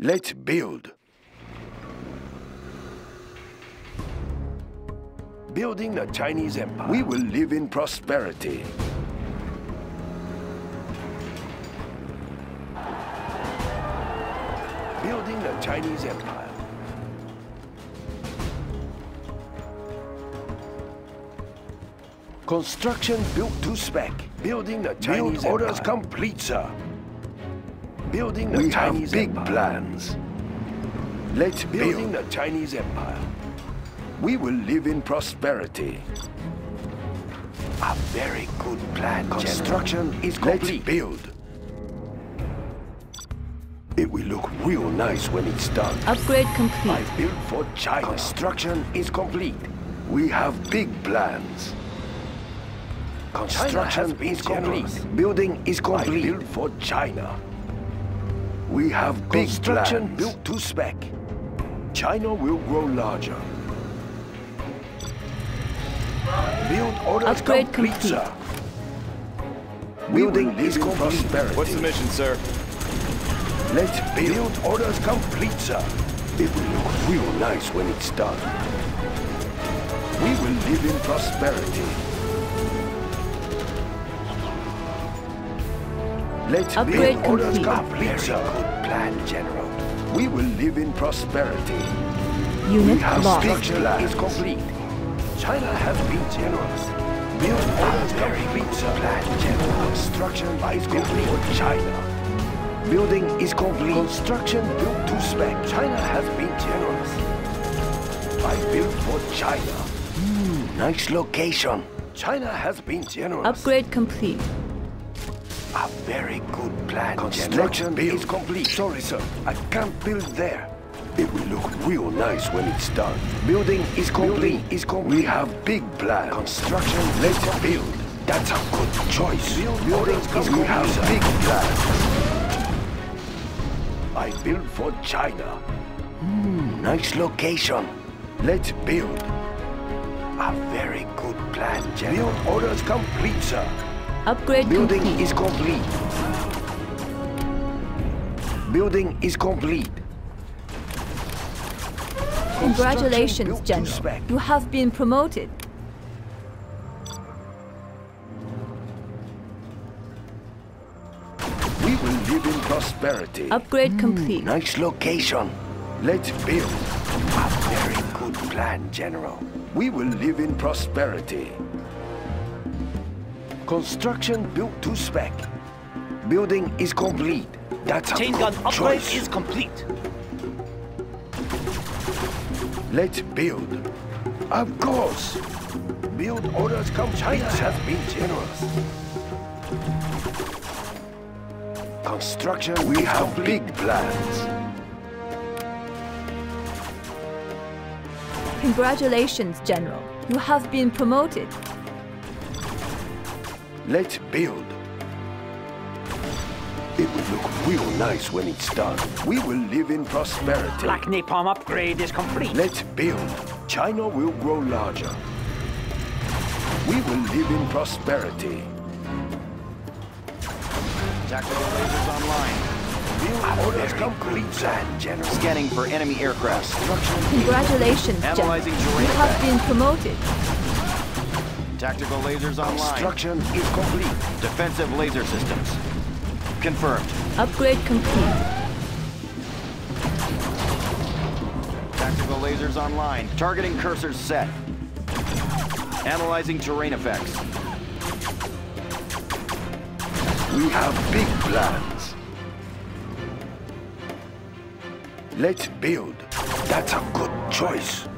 Let's build. Building the Chinese Empire. We will live in prosperity. Building the Chinese Empire. Construction built to spec. Building the Chinese Build orders complete, sir. Building the we Chinese have big Empire. plans. Let's building build. the Chinese Empire. We will live in prosperity. A very good plan, Construction General. is complete. Let's build. It will look real nice when it's done. Upgrade complete. I built for China. Construction is complete. We have big plans. Construction is complete. Building is complete. I built for China. We have big Construction plans. built to spec. China will grow larger. Build orders Upgrade complete, complete. sir. Building is complete. Prosperity. What's the mission, sir? Let's build orders complete, sir. It will look real nice when it's done. We will live in prosperity. Let's Upgrade build orders complete, sir. Good plan, General. We will live in prosperity. Unit lost. Structure is complete. China has been generous. Build orders complete, sir. Plan, General. Construction is complete for China. Building is complete. Construction built to spec. China has been generous. I built for China. Hmm, nice location. China has been generous. Upgrade complete. A very good plan. Construction build. is complete. Sorry, sir. I can't build there. It will look real nice when it's done. Building is complete. Building is complete. We have big plans. Construction, let's build. That's a good choice. Build Building is complete. We have big plans. I build for China. Hmm, nice location. Let's build. A very good plan, General. Build orders complete, sir. Upgrade Building complete. is complete. Building is complete. Congratulations, General. You have been promoted. We will live in prosperity. Upgrade mm, complete. Nice location. Let's build. A very good plan, General. We will live in prosperity. Construction built to spec. Building is complete. That's a Chain good gun upgrade choice. is complete. Let's build. Of course. Build orders come. China has been generous. Construction, we have complete. big plans. Congratulations, General. You have been promoted. Let's build. It will look real nice when it's done. We will live in prosperity. Black Napalm upgrade is complete. Let's build. China will grow larger. We will live in prosperity. Tactical lasers online. Orders complete, General. Scanning for enemy aircraft. Congratulations, General. You have been promoted. Tactical lasers online. Construction is complete. Defensive laser systems. Confirmed. Upgrade complete. Tactical lasers online. Targeting cursors set. Analyzing terrain effects. We have big plans. Let's build. That's a good choice.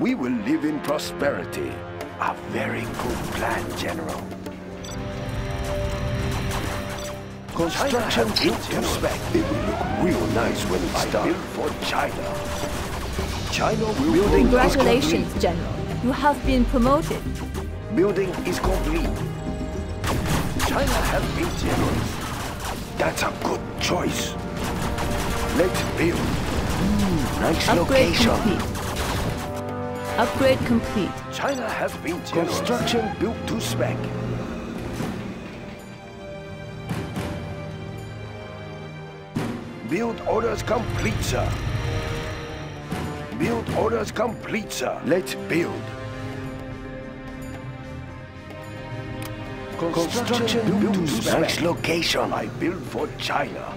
We will live in prosperity. A very good plan, General. Construction built to spec. It will look real nice when it's I done. built for China. China will Building Congratulations, General. You have been promoted. Building is complete. China has been generous. That's a good choice. Let's build. Mm, nice Upgrade location. Complete. Upgrade complete. China has been generous. Construction built to spec. Build orders complete, sir. Build orders complete, sir. Let's build. Construction built to spec. Nice location. I built for China.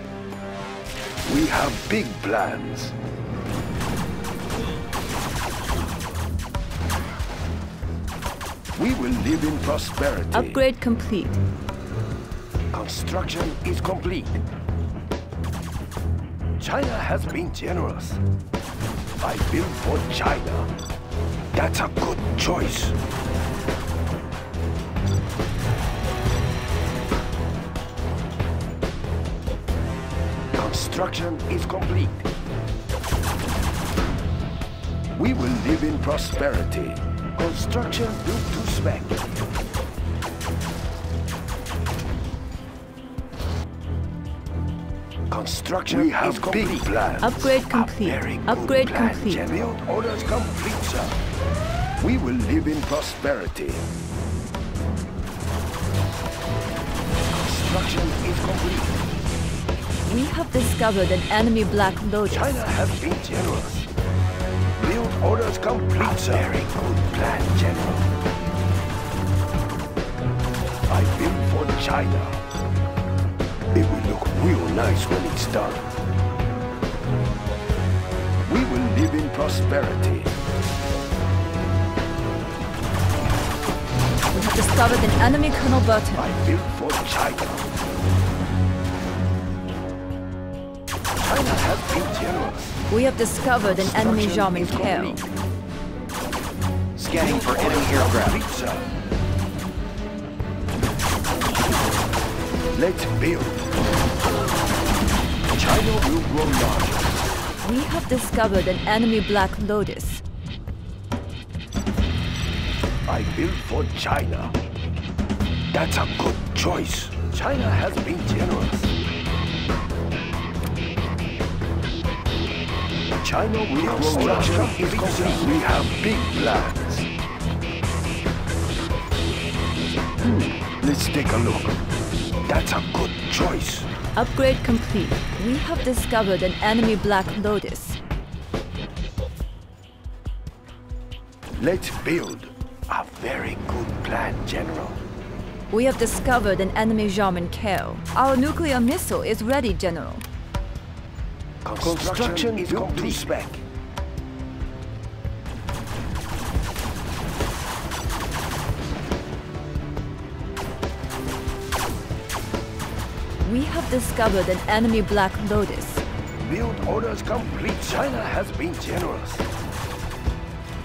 We have big plans. We will live in prosperity. Upgrade complete. Construction is complete. China has been generous. I built for China. That's a good choice. Construction is complete. We will live in prosperity. Construction built to spec. Construction we have is complete. big plans. Upgrade complete. Upgrade plan, complete. Build orders complete, sir. We will live in prosperity. Construction is complete. We have discovered an enemy Black Lotus. China has been generous. Build orders complete, sir. Very good plan, General. I built for China. It will look real nice when it's done. We will live in prosperity. We have discovered an enemy Colonel Burton. I built for China. China has been generous. We have discovered an enemy Jarmen Kell. Scanning for enemy aircraft. Let's build. China will grow larger. We have discovered an enemy Black Lotus. I built for China. That's a good choice. China has been generous. China will construction is complete. We have big plans. Hmm, let's take a look. That's a good choice. Upgrade complete. We have discovered an enemy Black Lotus. Let's build. A very good plan, General. We have discovered an enemy Jarmen Kell. Our nuclear missile is ready, General. Construction is complete. spec. We have discovered an enemy Black Lotus. Build orders complete. China has been generous.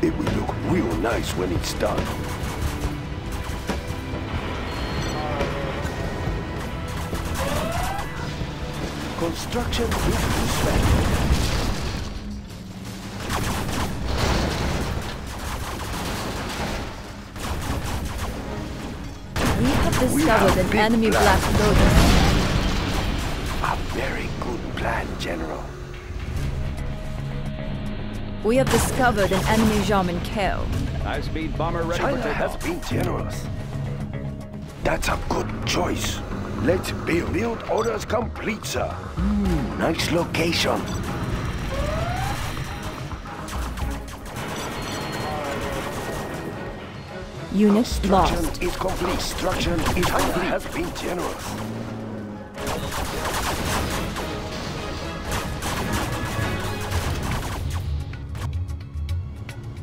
It will look real nice when it's done. Construction with respect. We have discovered an enemy plan. Black Lotus. A very good plan, General. We have discovered an enemy Jarmen Kell. High-speed bomber ready China for has been generous. That's a good choice. Let's build. Build orders complete, sir. Mm, nice location. Unit lost. is complete. Construction is complete. has been generous.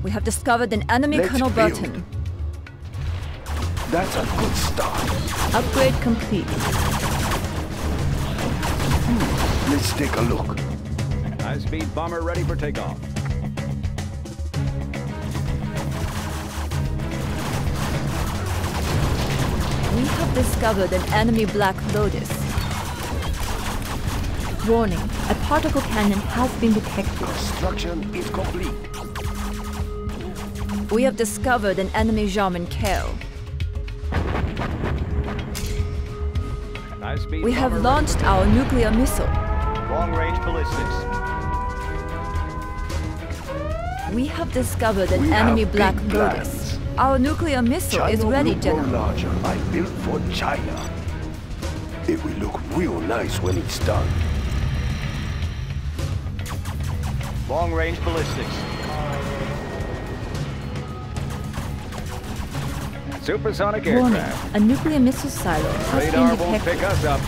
We have discovered an enemy Let's Colonel build. Burton. That's a good start. Upgrade complete. Hmm, let's take a look. High-speed bomber ready for takeoff. We have discovered an enemy Black Lotus. Warning, a particle cannon has been detected. Construction is complete. We have discovered an enemy Jarmen Kell. We have bomber launched our nuclear missile. Long-range ballistics. We have discovered an We enemy have Black Lotus. plans. Our nuclear missile China is ready, will grow General. larger. I built for China. It will look real nice when it's done. Long-range ballistics. Supersonic Warning, aircraft. a nuclear missile silo has Radar been won't detected. pick us up.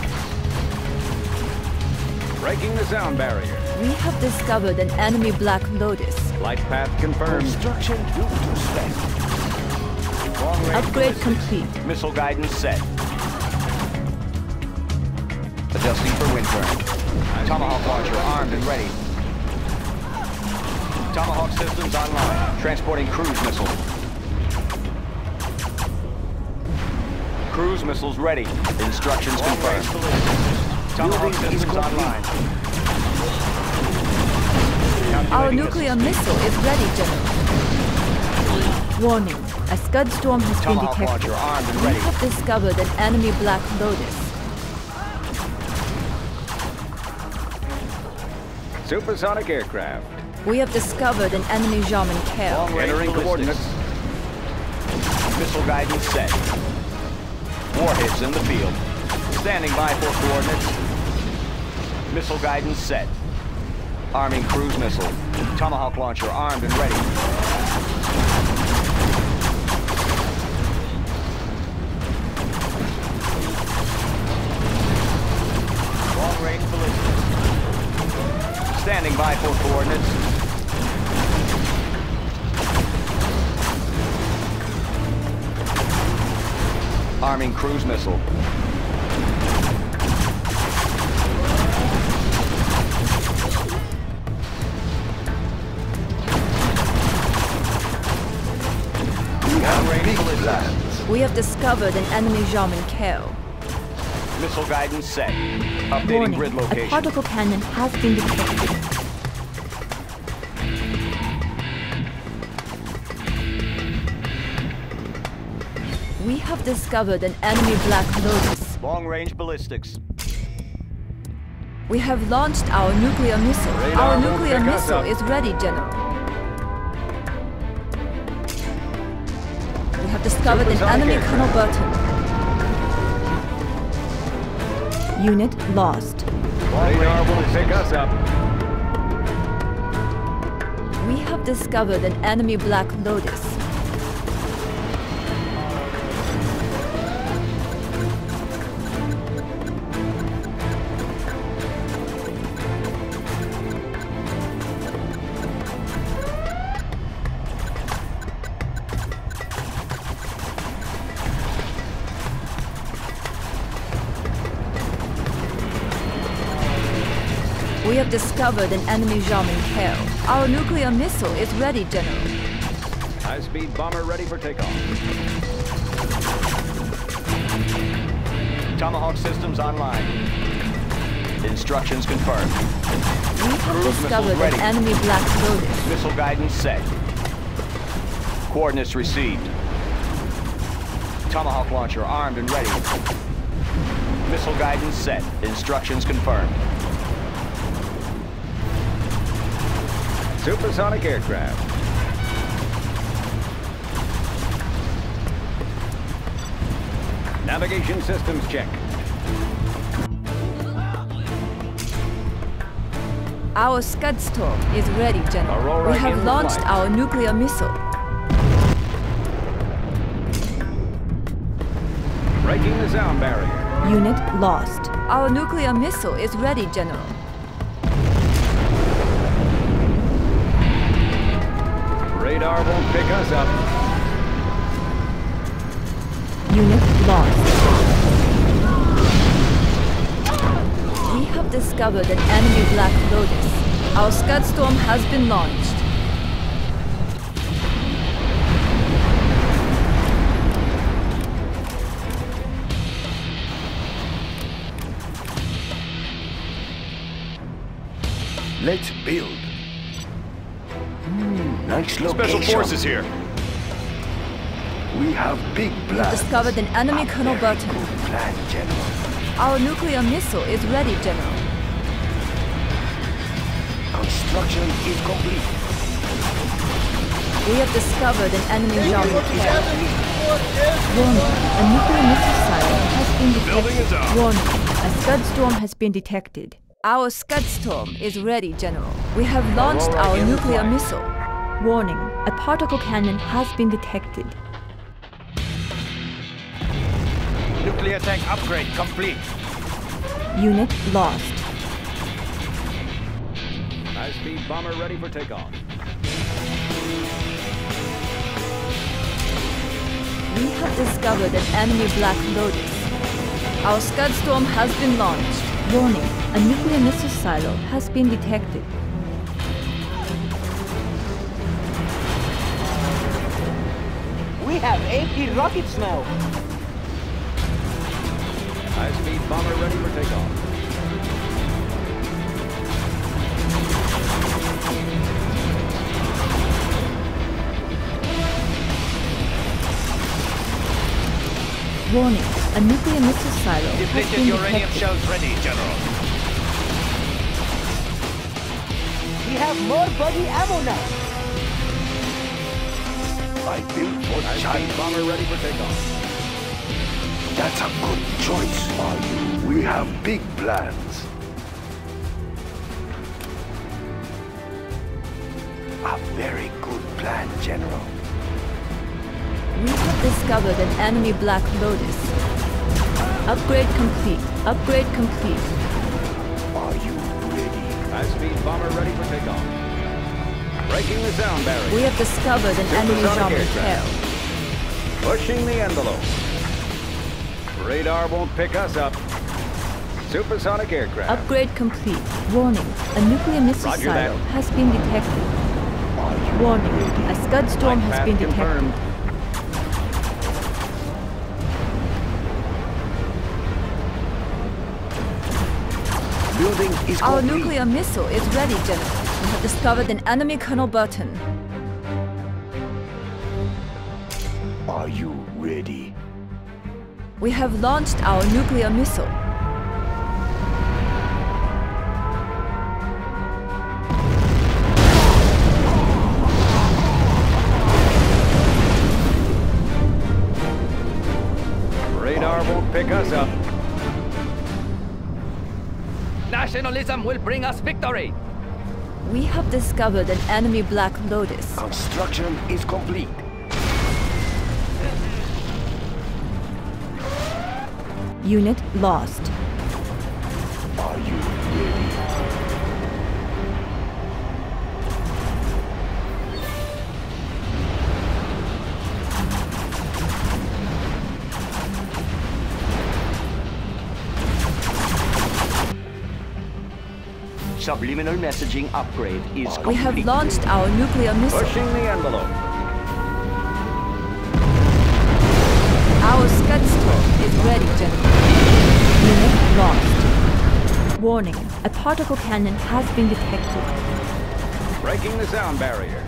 Breaking the sound barrier. We have discovered an enemy Black Lotus. Light path confirmed. Construction due to spec. Upgrade complete. Missile guidance set. Adjusting for wind current. Tomahawk launcher armed and ready. Tomahawk systems online. Transporting cruise missile. Cruise missiles ready. Instructions confirmed. Tomahawk Building systems online. Our nuclear missile missile is ready, General. Warning, a Scud storm has been detected. launcher armed and We have discovered an enemy Black Lotus. Supersonic aircraft. We have discovered an enemy Jarmen Kell. Long range Entering coordinates. Missile guidance set. Warheads in the field. Standing by for coordinates. Missile guidance set. Arming cruise missile. Tomahawk launcher armed and ready. Long range ballistics. Standing by for coordinates. Arming cruise missile. We have big. We have discovered an enemy Jarmen Kell. Missile guidance set. Updating Warning, grid a location. particle cannon has been detected. Have discovered an enemy Black Lotus. Long range ballistics. We have launched our nuclear missile. Radar our nuclear missile up. is ready, General. We have discovered an enemy. Colonel Burton. Unit lost. Radar will pick us up. We have discovered an enemy Black Lotus. Discovered an enemy Jarmen Kell. Our nuclear missile is ready, General. High speed bomber ready for takeoff. Tomahawk systems online. Instructions confirmed. We have Cruise discovered ready. an enemy Black Lotus. Missile guidance set. Coordinates received. Tomahawk launcher armed and ready. Missile guidance set. Instructions confirmed. Supersonic aircraft. Navigation systems check. Our Scud storm is ready, General. Aurora we have launched flight. our nuclear missile. Breaking the sound barrier. Unit lost. Our nuclear missile is ready, General. Radar won't pick us up. Unit lost. We have discovered an enemy Black Lotus. Our Scud storm has been launched. Let's build. Location. Special forces here. We have big plans. Discovered an enemy A Colonel Burton. good plan, General. Our nuclear missile is ready, General. Construction is complete. We have discovered an enemy Jarmen Kell. Warning, a nuclear missile silo has been detected. Building. Warning, a Scud storm has been detected. Our Scudstorm is ready, General. We have launched our nuclear missile. Warning, a particle cannon has been detected. Nuclear tech upgrade complete. Unit lost. High-speed bomber ready for takeoff. We have discovered an enemy Black Lotus. Our Scudstorm has been launched. Warning, a nuclear missile silo has been detected. Have AP rockets now. High-speed bomber ready for takeoff. Warning, a nuclear missile silo has Depleted been uranium detected. shells ready, General. We have more buggy ammo now. I built for High-speed China. bomber ready for takeoff. That's a good choice, are you? We have big plans. A very good plan, General. We have discovered an enemy Black Lotus. Upgrade complete. Upgrade complete. Breaking the sound barrier. We have discovered an enemy aircraft. Michel. Pushing the envelope. Radar won't pick us up. Supersonic aircraft. Upgrade complete. Warning, a nuclear missile silo has been detected. Warning, a scud storm has been detected. confirmed. Building is Our nuclear missile is ready, General. We have discovered an enemy Colonel Burton. Are you ready? We have launched our nuclear missile. Radar won't pick us up. Nationalism will bring us victory. We have discovered an enemy Black Lotus. Construction is complete. Unit lost. Are you ready? Subliminal messaging upgrade is complete. We have launched our nuclear missile. Pushing the envelope. Our Scudstorm is ready, General. Unit lost. Warning, a particle cannon has been detected. Breaking the sound barrier.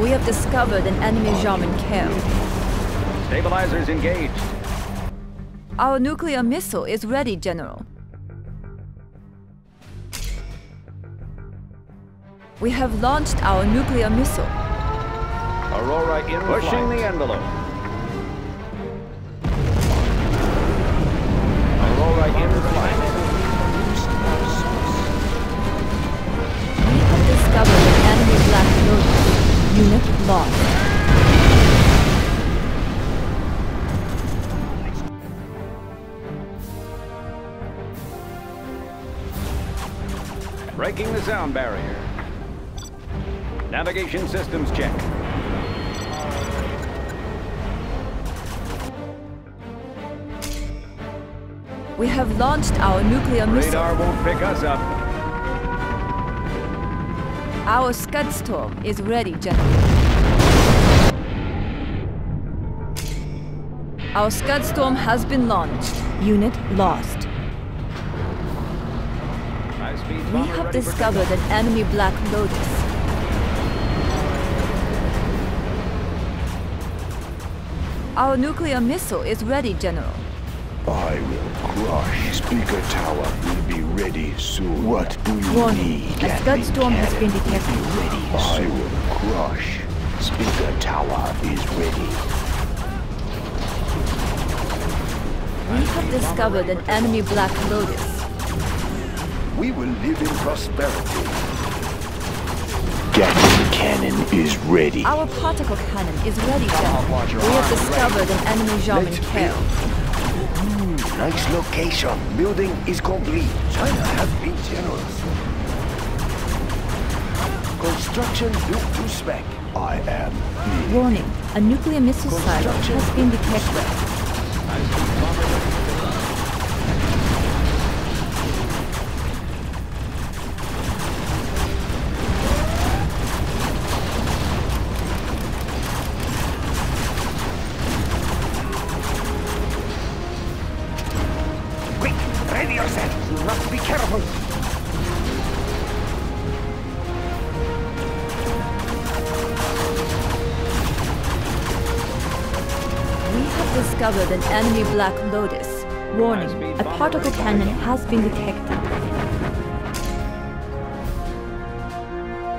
We have discovered an enemy Jarmen Kell. Stabilizers engaged. Our nuclear missile is ready, General. We have launched our nuclear missile. Aurora in Pushing the envelope. Aurora in flight. We have discovered an enemy Black Lotus. Unit lost. Breaking the sound barrier. Navigation systems check. We have launched our nuclear missile. Radar won't pick us up. Our Scudstorm is ready, General. Our Scudstorm has been launched. Unit lost. We have discovered an enemy Black Lotus. Our nuclear missile is ready, General. I will crush. Speaker tower will be ready soon. What do you Warning, need? a Scudstorm has been detected. Ready I will crush. Speaker tower is ready. We have discovered an enemy Black Lotus. We will live in prosperity. Gatling cannon is ready. Our particle cannon is ready, General. We have discovered an enemy Jamin Let's kill. Nice location. Building is complete. China has been generous. Construction built to spec. I am Warning, a nuclear missile silo has been detected. Been detected.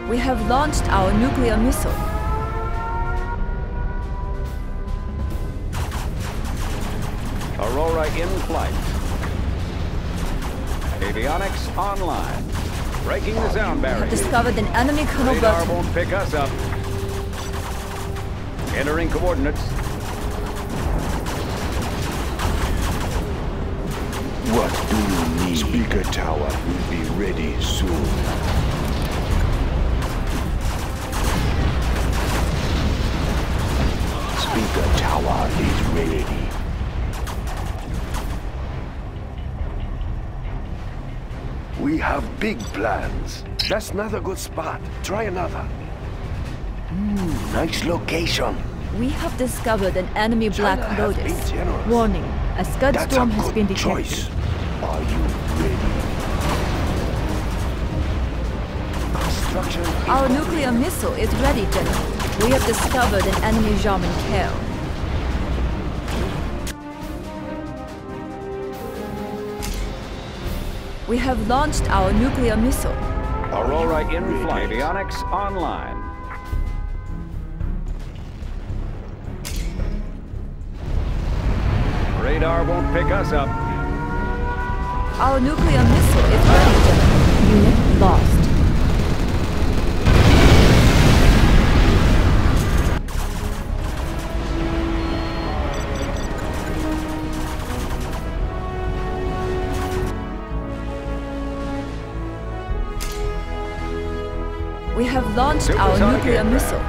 We have launched our nuclear missile. Aurora in flight. Avionics online. Breaking the sound We have discovered an enemy Colonel Radar Burton. won't pick us up. Entering coordinates. What do you need? Speaker tower will be ready soon. Speaker tower is ready. We have big plans. That's not a good spot. Try another. Hmm, nice location. We have discovered an enemy Black China been Lotus. Warning, a Scud That's storm a has been detected. choice. Our nuclear missile is ready, General. We have discovered an enemy Jarmen Kell. We have launched our nuclear missile. Aurora in flight. Avionics online. Radar won't pick us up. Our nuclear missile is ready, General. Unit lost. Launched our nuclear missile.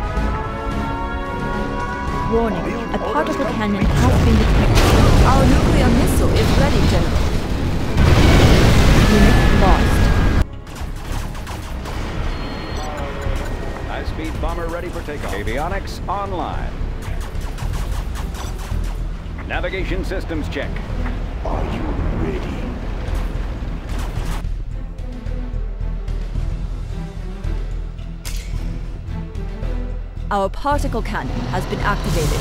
Warning, a particle cannon has been detected. Our nuclear missile is ready, General. Unit lost. High-speed bomber ready for takeoff. Avionics online. Navigation systems check. Are you Our particle cannon has been activated.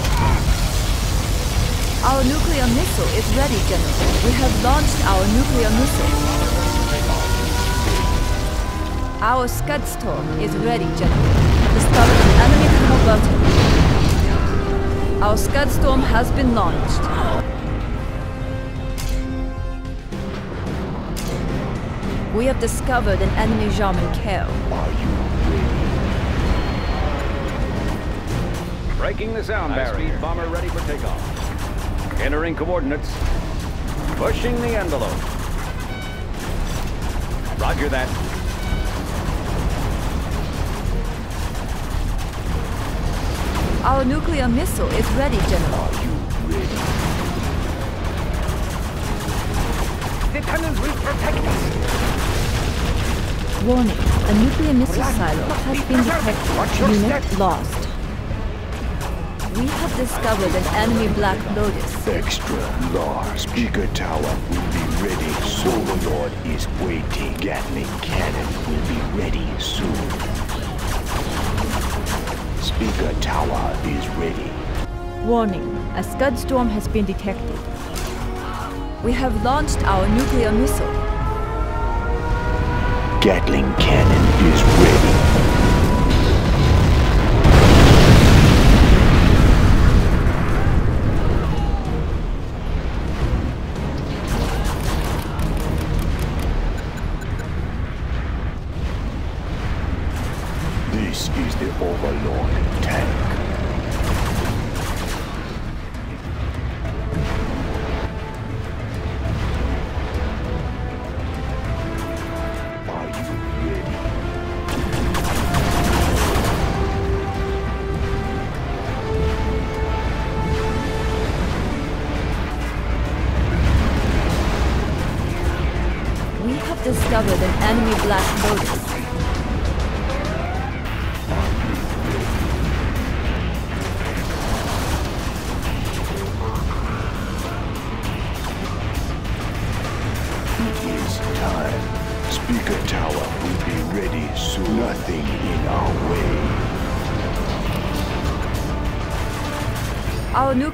Our nuclear missile is ready, General. We have launched our nuclear missile. Our Scud Storm is ready, General. Discovered an enemy Burton. Our Scud Storm has been launched. We have discovered an enemy Jarmen Kell. Breaking the sound barrier. High-speed bomber ready for takeoff. Entering coordinates. Pushing the envelope. Roger that. Our nuclear missile is ready, General. Are you ready? The tunnels will protect us. Warning, a nuclear missile silo has been detected. Unit lost. We have discovered an enemy Black Lotus. Extra large. Speaker tower will be ready. Solar Lord is waiting. Gatling cannon will be ready soon. Speaker tower is ready. Warning, a Scud storm has been detected. We have launched our nuclear missile. Gatling cannon is ready. This is the Overlord 10.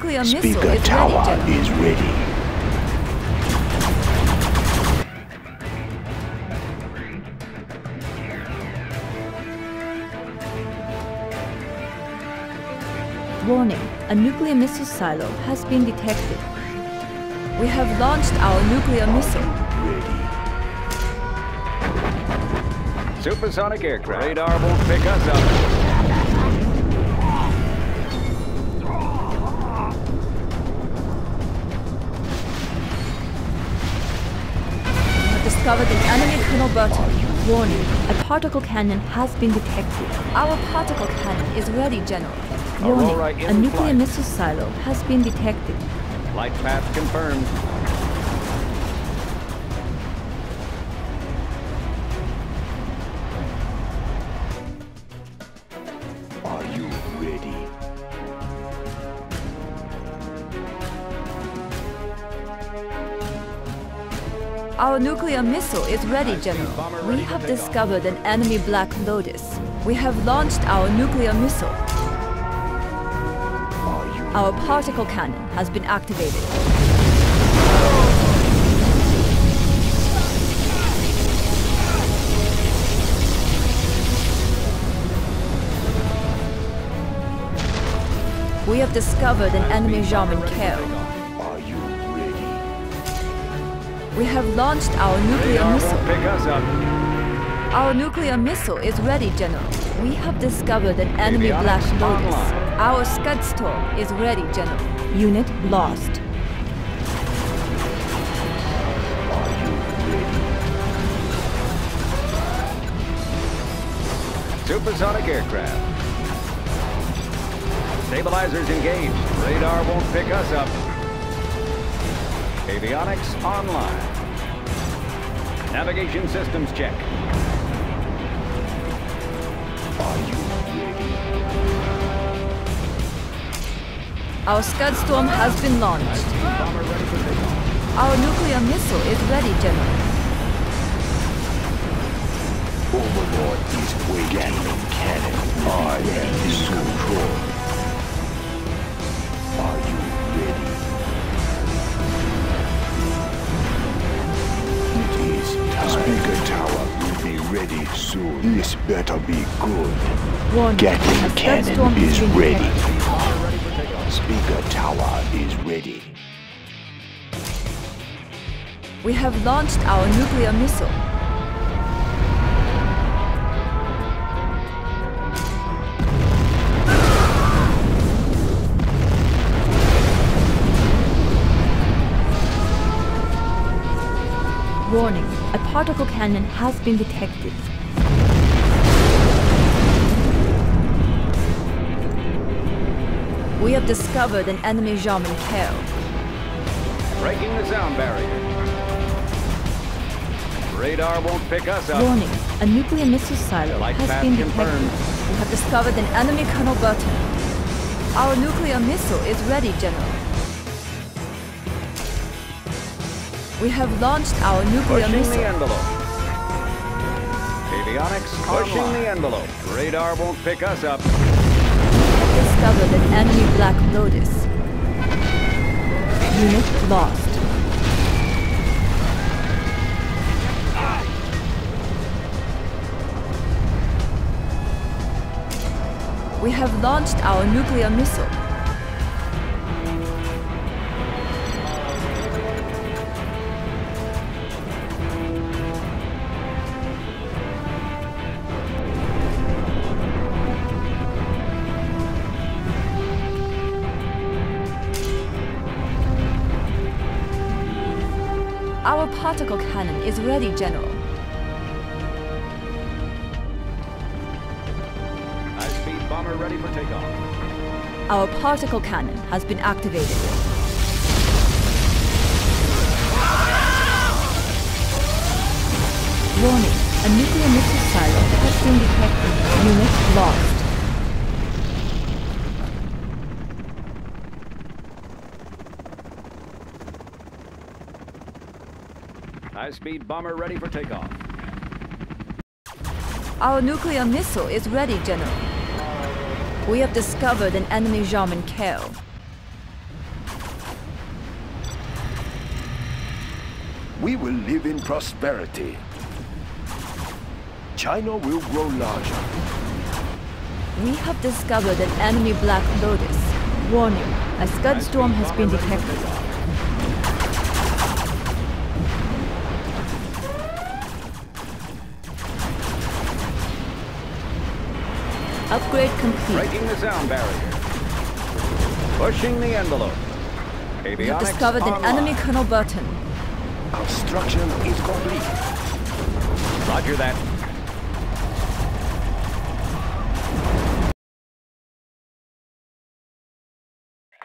Our nuclear missile is Speaker ready, Tower General. is ready. Warning, a nuclear missile silo has been detected. We have launched our nuclear missile. Ready. Supersonic aircraft. Radar won't pick us up. Discovered an enemy Colonel Burton. Warning, a particle cannon has been detected. Our particle cannon is ready, General. Warning, a nuclear flight. missile silo has been detected. Flight path confirmed. Our nuclear missile is ready, General. We have discovered an enemy Black Lotus. We have launched our nuclear missile. Our particle cannon has been activated. We have discovered an enemy Jarmen Kell. We have launched our nuclear Radar missile. pick us up. Our nuclear missile is ready, General. We have discovered an enemy Black Lotus. online. Our Scud Storm is ready, General. Unit lost. Supersonic aircraft. Stabilizers engaged. Radar won't pick us up. Avionics online. Navigation systems check. Are you ready? Our Scud Storm has been launched. Our nuclear missile is ready, General. Overlord is waiting. Gatling cannon. I am in control. Speaker Tower will be ready soon. This better be good. Warning, Gatling cannon is ready. detected. Speaker Tower is ready. We have launched our nuclear missile. A particle cannon has been detected. We have discovered an enemy Jarmen Kell. Breaking the sound barrier. Radar won't pick us up. Warning, a nuclear missile silo Light has been confirmed. detected. We have discovered an enemy Colonel Burton. Our nuclear missile is ready, General. We have launched our nuclear Pushing missile. the envelope. Avionics pushing the envelope. Radar won't pick us up. We have discovered an enemy Black Lotus. Unit lost. We have launched our nuclear missile. Particle cannon is ready, General. High-speed bomber ready for takeoff. Our particle cannon has been activated. Warning, a nuclear missile silo has been detected. Unit lost. High-speed bomber ready for takeoff. Our nuclear missile is ready, General. We have discovered an enemy Jarmen Kell. We will live in prosperity. China will grow larger. We have discovered an enemy Black Lotus. Warning, a Scud storm has been detected. Upgrade complete. Breaking the sound barrier. Pushing the envelope. Avionics discovered an online. enemy Colonel Burton. Construction is complete. Roger that.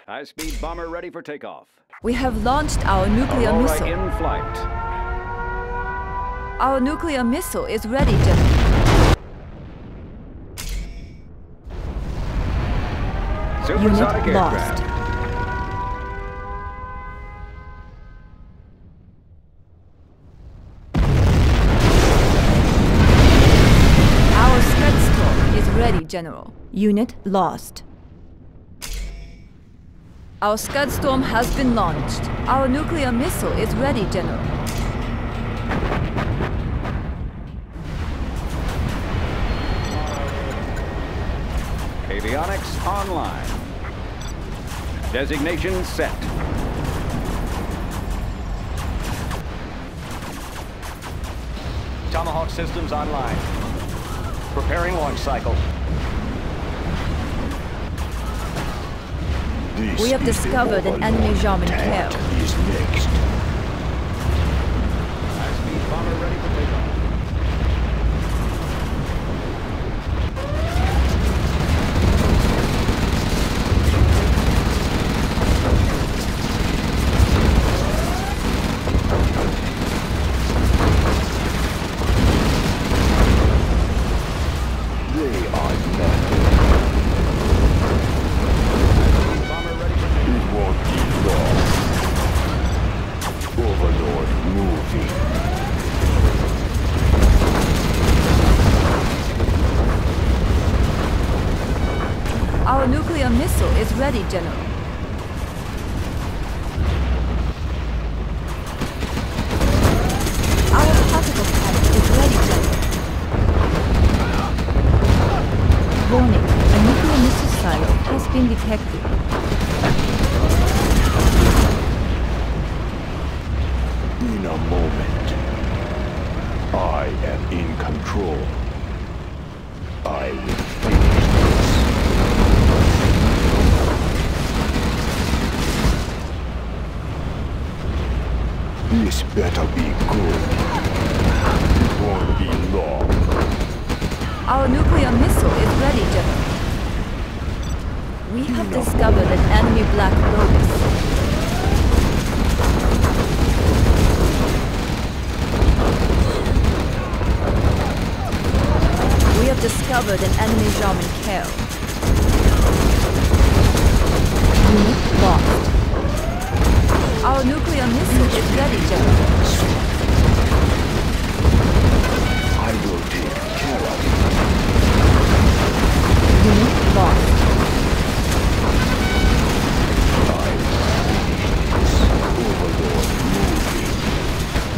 High-speed bomber ready for takeoff. We have launched our nuclear Aurora missile. in flight. Our nuclear missile is ready, General. Supersonic Unit aircraft. lost. Our Scud storm is ready, General. Unit lost. Our Scud storm has been launched. Our nuclear missile is ready, General. Avionics online. Designation set. Tomahawk systems online. Preparing launch cycle. This We have discovered an enemy Overlord. Jarmen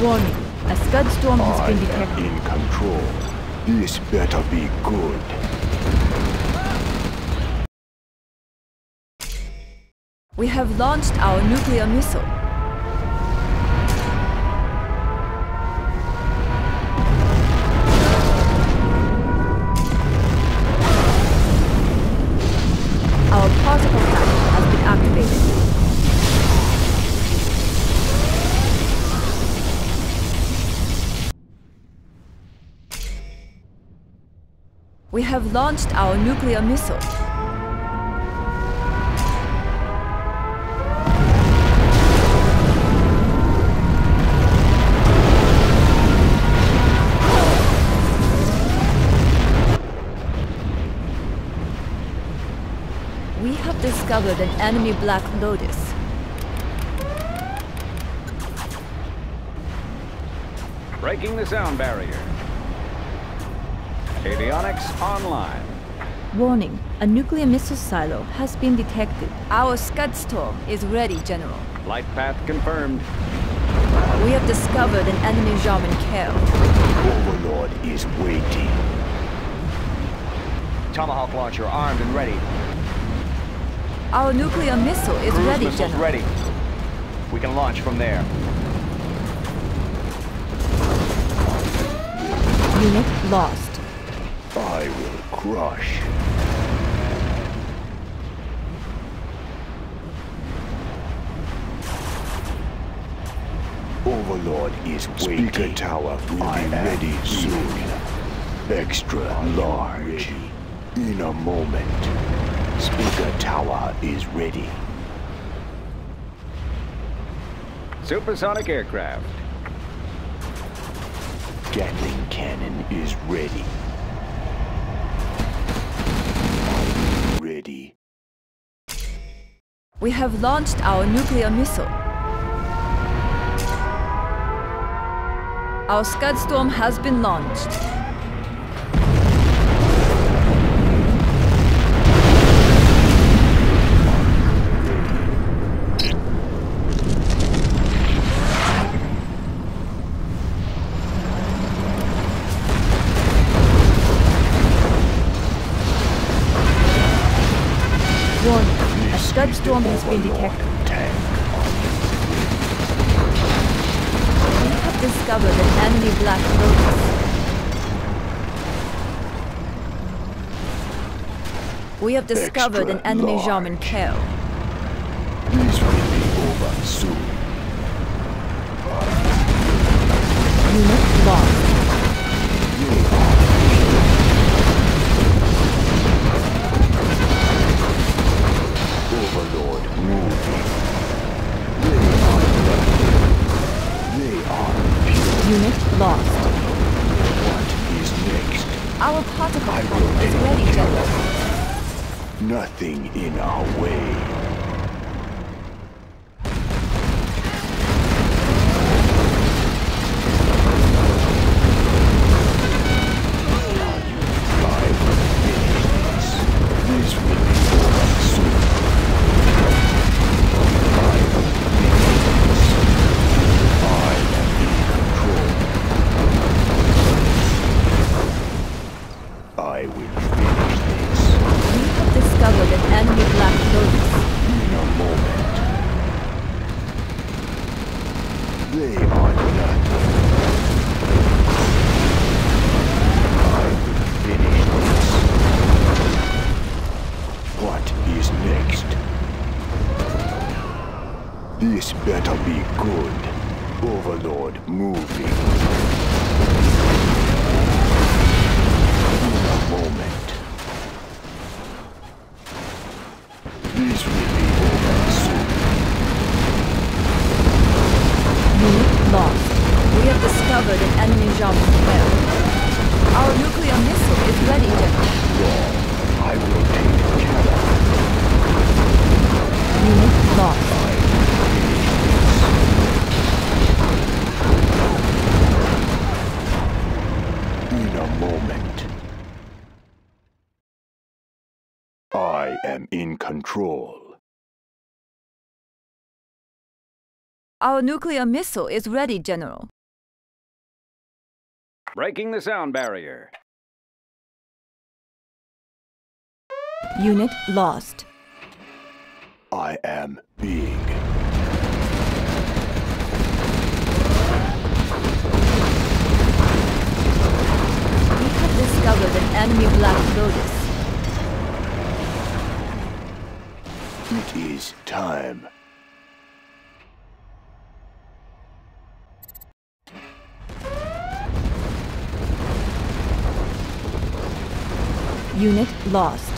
Warning, a Scud storm has I been am detected. in control. This better be good. We have launched our nuclear missile. Have launched our nuclear missile. We have discovered an enemy Black Lotus. Breaking the sound barrier. Avionics online. Warning, a nuclear missile silo has been detected. Our Scud Storm is ready, General. Flight path confirmed. We have discovered an enemy Jarmen Kell. Overlord is waiting. Tomahawk launcher armed and ready. Our nuclear missile is Cruise ready, missiles General. ready. We can launch from there. Unit lost. I will crush. Overlord is waiting. Speaker tower will be ready soon. Extra large. In a moment. Speaker tower is ready. Supersonic aircraft. Gatling cannon is ready. Ready. We have launched our nuclear missile. Our Scud Storm has been launched. Storm has been detected. We have discovered an enemy Black Lotus. We have discovered an enemy large. Jarmen Kell. This will be over soon. Nothing in our way. I will enemy Black Lotus. In a moment. They are nothing. I will finish this. What is next? This better be good. Overlord moving. In a moment. This will be over soon. Unit lost. We have discovered an enemy Jarmen Kell. Our nuclear missile is ready, General. Wrong. I will take care of it. Unit lost. I will finish this. In a moment. I am in control. Our nuclear missile is ready, General. Breaking the sound barrier. Unit lost. I am being. We have discovered an enemy Black Lotus. It is time. Unit lost.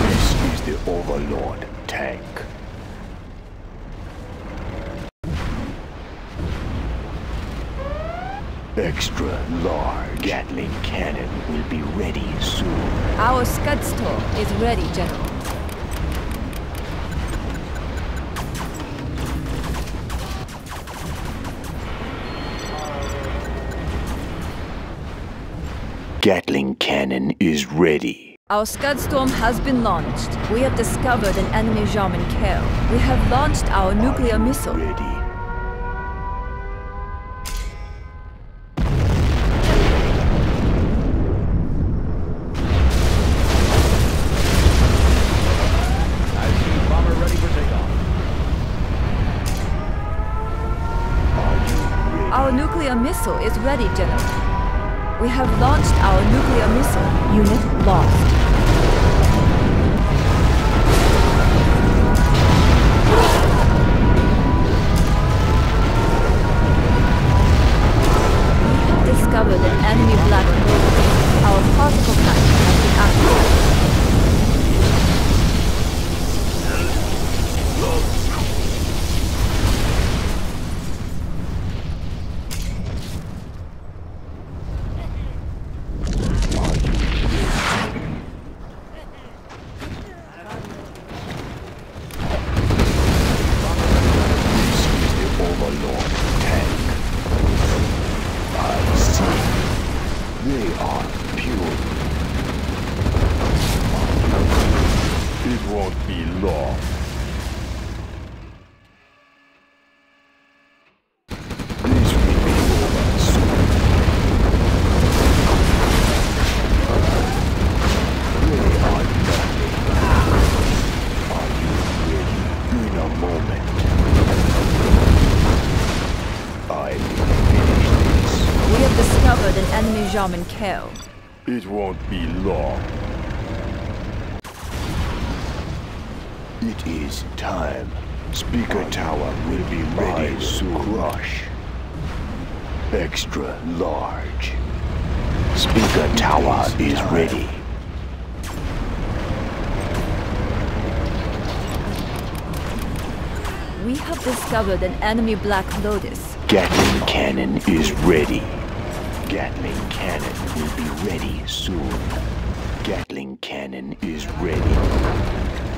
This is the Overlord tank. Extra large Gatling cannon will be ready soon. Our Scud Storm is ready, General. Cannon is ready. Our Scud Storm has been launched. We have discovered an enemy Jarmen Kell. We have launched our nuclear missile. Ready. I see bomber ready for takeoff. Are you ready? Our nuclear missile is ready, General. We have launched our nuclear missile. Unit lost. Moment. I finish this. We have discovered an enemy Jarmen Kell. It won't be long. It is time. Speaker tower will be ready soon. Crush. Extra large. Speaker tower is ready. We have discovered an enemy Black Lotus. Gatling cannon is ready. Gatling cannon will be ready soon. Gatling cannon is ready.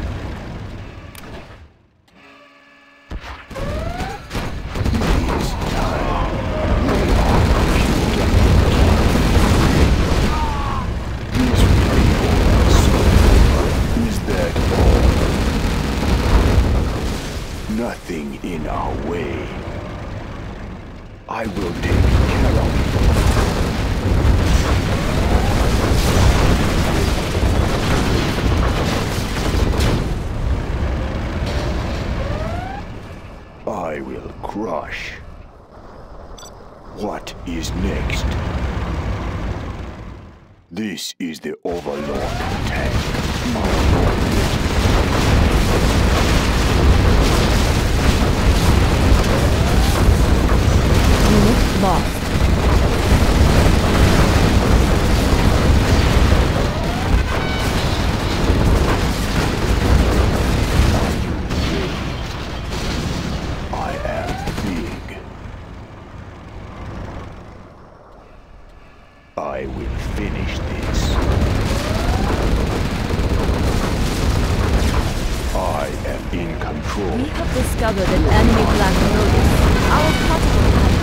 Discovered an enemy Black Lotus. Our pack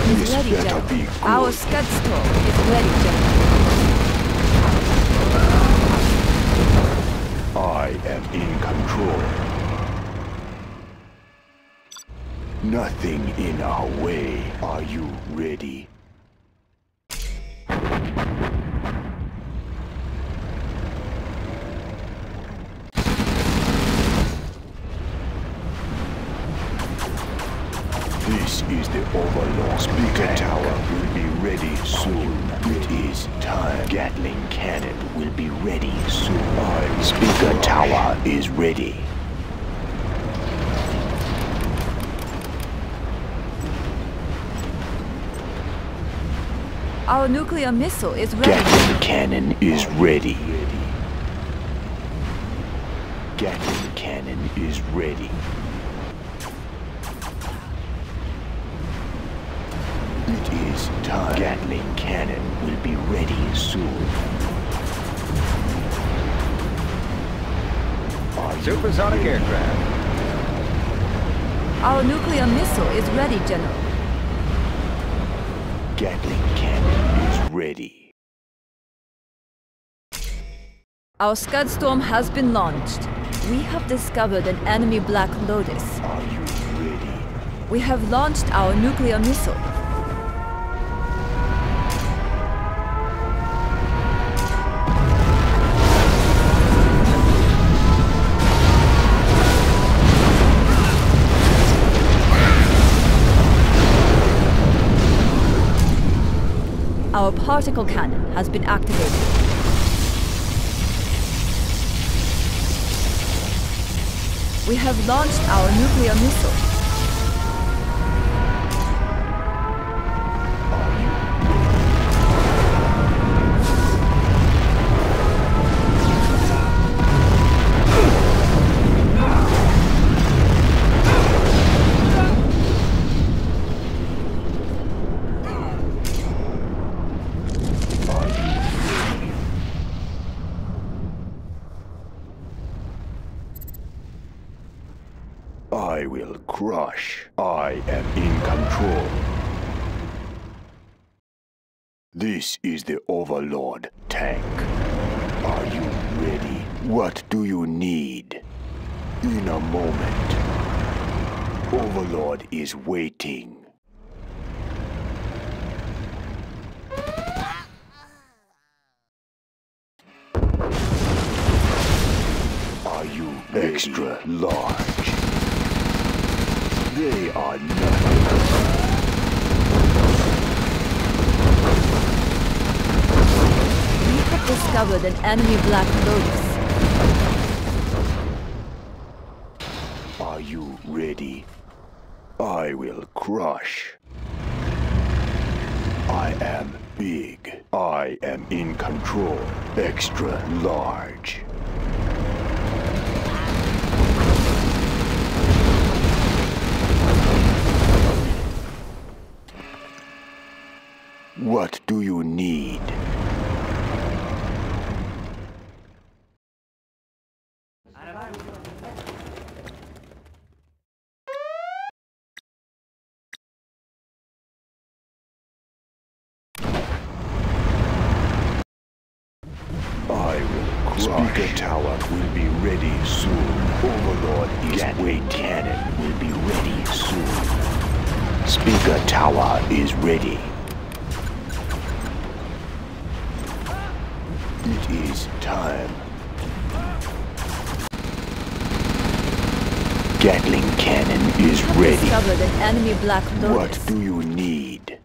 is ready, General. Our Scud Storm is ready, General. I am in control. Nothing in our way. Are you ready? Our missile is ready. Gatling cannon is ready. Gatling cannon is ready. It is time. Gatling cannon will be ready soon. Are Supersonic aircraft. Our nuclear missile is ready, General. Gatling cannon is ready. Our Scud Storm has been launched. We have discovered an enemy Black Lotus. Are you ready? We have launched our nuclear missile. Our particle cannon has been activated. We have launched our nuclear missile. Overlord tank. Are you ready? What do you need? In a moment. Overlord is waiting. Are you extra large? They are nothing. We have discovered an enemy Black Lotus. Are you ready? I will crush. I am big. I am in control. Extra large. What do you need? I will crush. Speaker tower will be ready soon. Overlord is Gatling cannon will be ready soon. Speaker tower is ready. It is time. Gatling cannon is ready. Discovered an enemy Black What do you need?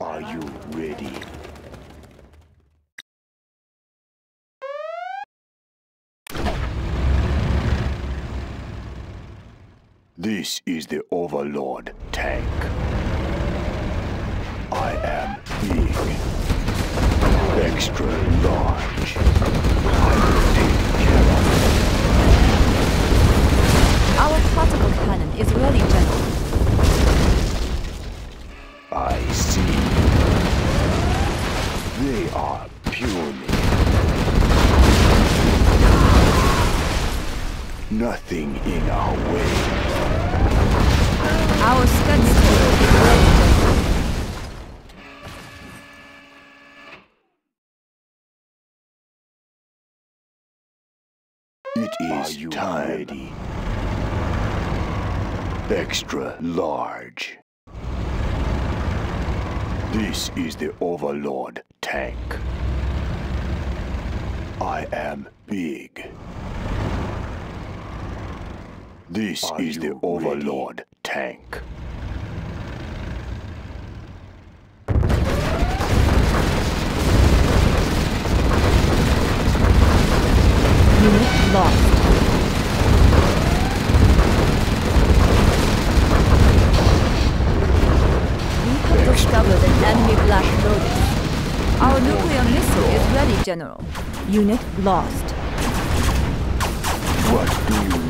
Are you ready? This is the Overlord tank. I am big. Extra large. I will take care of Our particle cannon is ready, General. I see. They are puny. Nothing in our way. Our Scud Storm is ready, It is time. Ready? Extra large. This is the Overlord tank. I am big. This Are is the Overlord ready? tank. Unit lost. We have discovered an enemy black lotus. Our nuclear missile is ready, General. Unit lost. What do you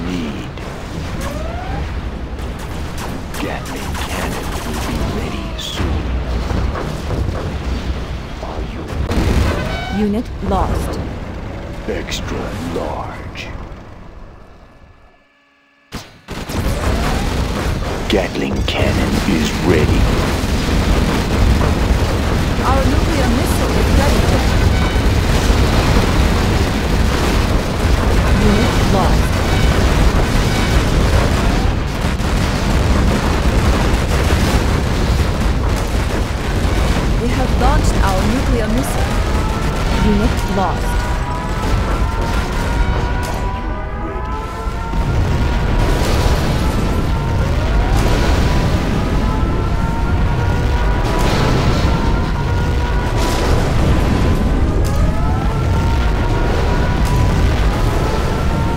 Unit lost. extra large? Gatling cannon is ready. Our nuclear missile is ready, Unit lost. We have launched our nuclear missile. Unit lost.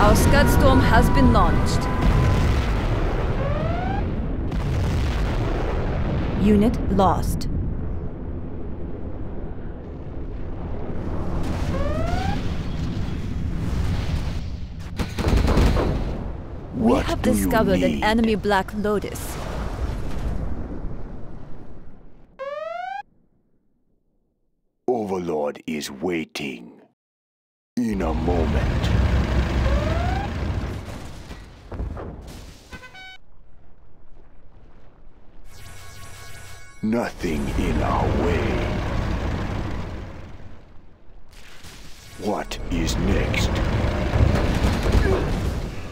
Our Scud Storm has been launched. Unit lost. We What have do you discovered an enemy Black Lotus. Overlord is waiting. In a moment. Nothing in our way. What is next?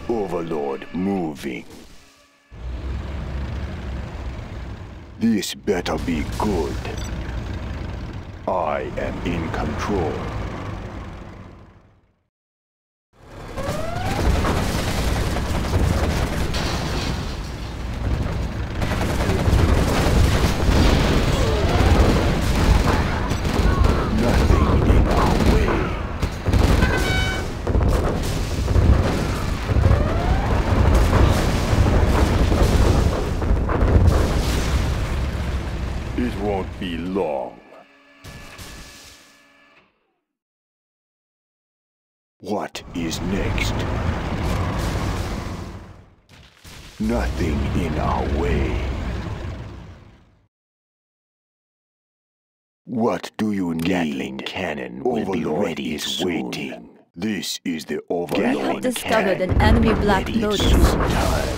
Overlord moving. This better be good. I am in control. Is the Overlord We have discovered an enemy Black ready Lotus. time.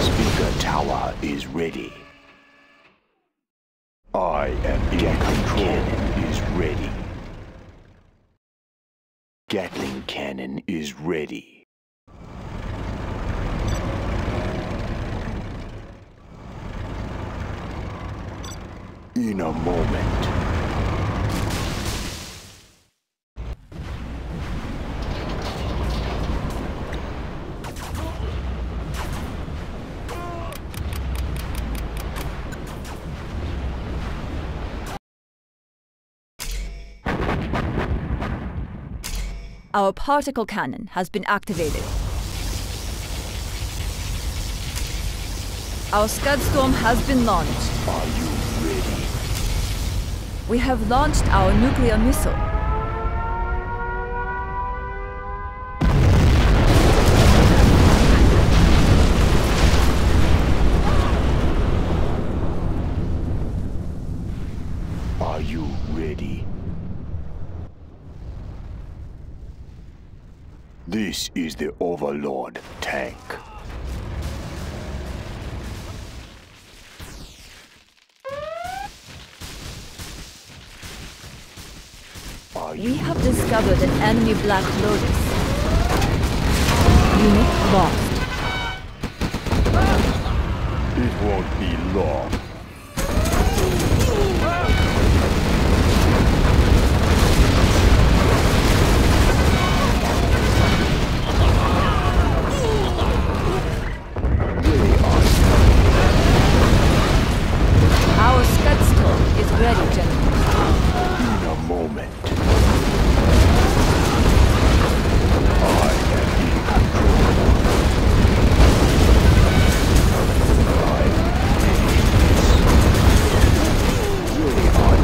Speaker tower is ready. I am in control. Cannon is ready. Gatling cannon is ready. In a moment. Our particle cannon has been activated. Our Scud Storm has been launched. Are you ready? We have launched our nuclear missile. This is the Overlord tank. We have discovered an enemy Black Lotus. Unit lost. It won't be long. Ready, gentlemen. In a moment. I am in control. I finished this. They are.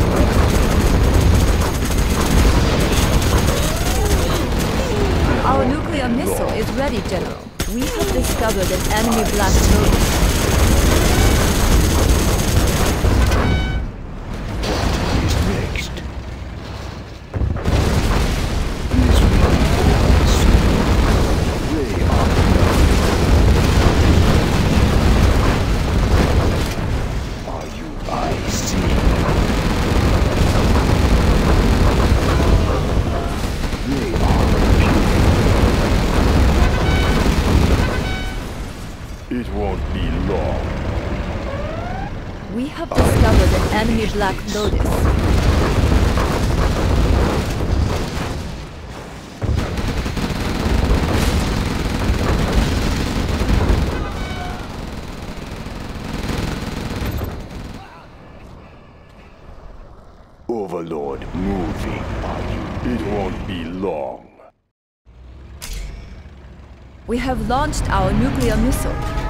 Our nuclear missile is ready, General. We have discovered an enemy blast mode. Won't be long. We have discovered an enemy Black Lotus. Overlord moving. Are you? It won't be long. We have launched our nuclear missile.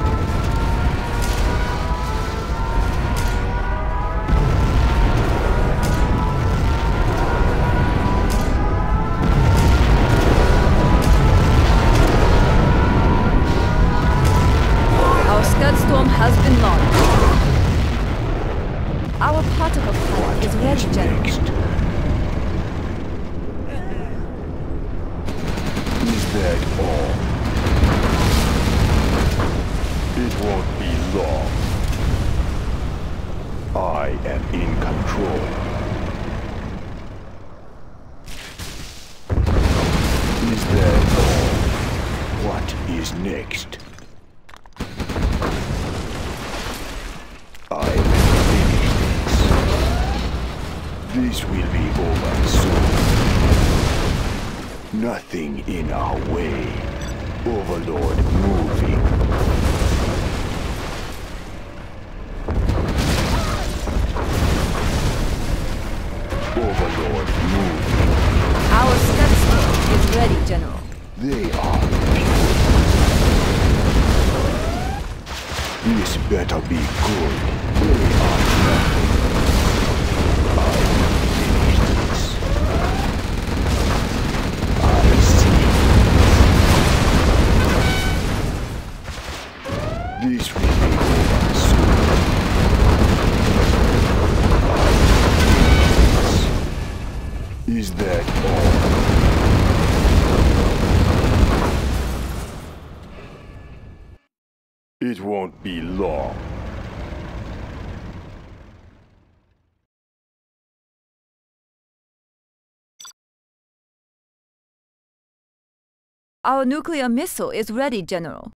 Our nuclear missile is ready, General.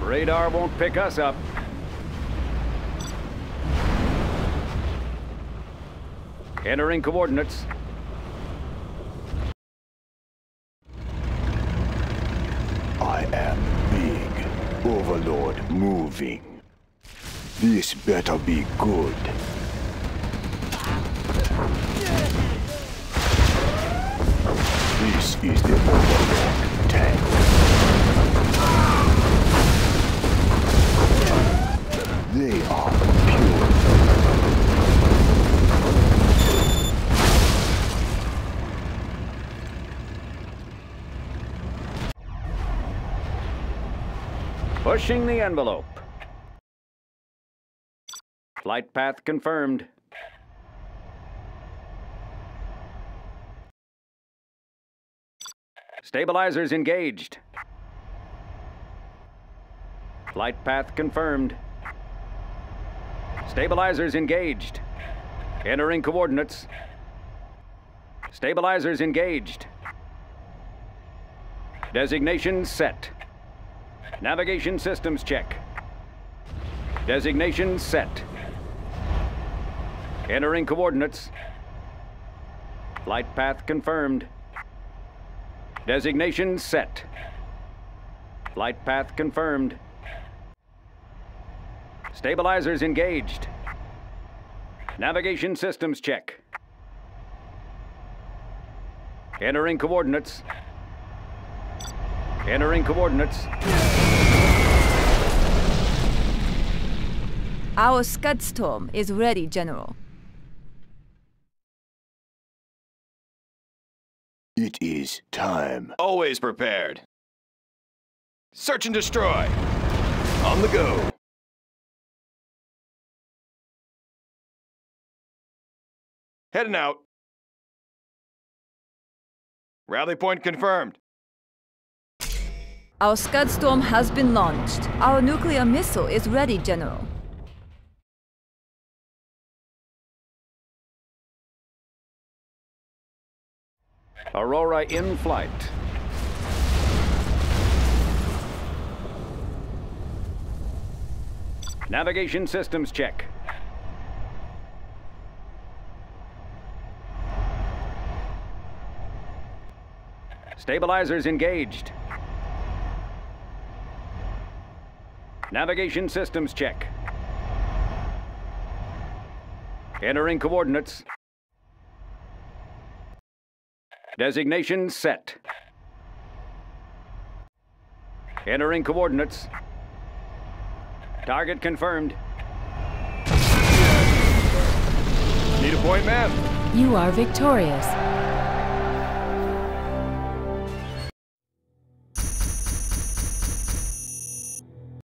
Radar won't pick us up. Entering coordinates. I am big. Overlord moving. This better be good. This is the Overlord tank. They are pure. Pushing the envelope. Flight path confirmed. Stabilizers engaged. Flight path confirmed. Stabilizers engaged. Entering coordinates. Stabilizers engaged. Designation set. Navigation systems check. Designation set. Entering coordinates. Flight path confirmed. Designation set. Flight path confirmed. Stabilizers engaged. Navigation systems check. Entering coordinates. Entering coordinates. Our Scud Storm is ready, General. It is time. Always prepared. Search and destroy. On the go. Heading out. Rally point confirmed. Our Scud Storm has been launched. Our nuclear missile is ready, General. Aurora in flight. Navigation systems check. Stabilizers engaged. Navigation systems check. Entering coordinates. Designation set. Entering coordinates. Target confirmed. Need a point, ma'am? You are victorious.